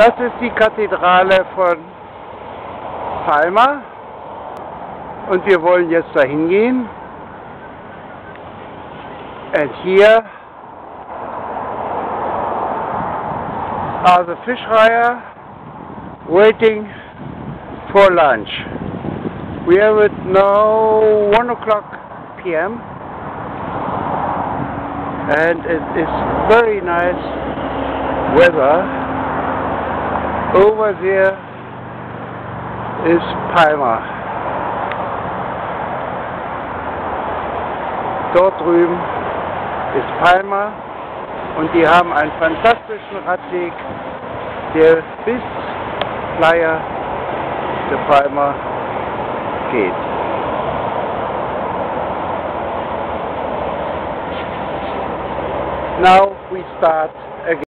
Das ist die Kathedrale von Palma und wir wollen jetzt dahin gehen. And here are the Fischreiher waiting for lunch. We have it now 1 o'clock p.m. and it is very nice weather. Over there is Palma. Dort drüben ist Palma und die haben einen fantastischen Radweg, der bis Playa de Palma geht. Now we start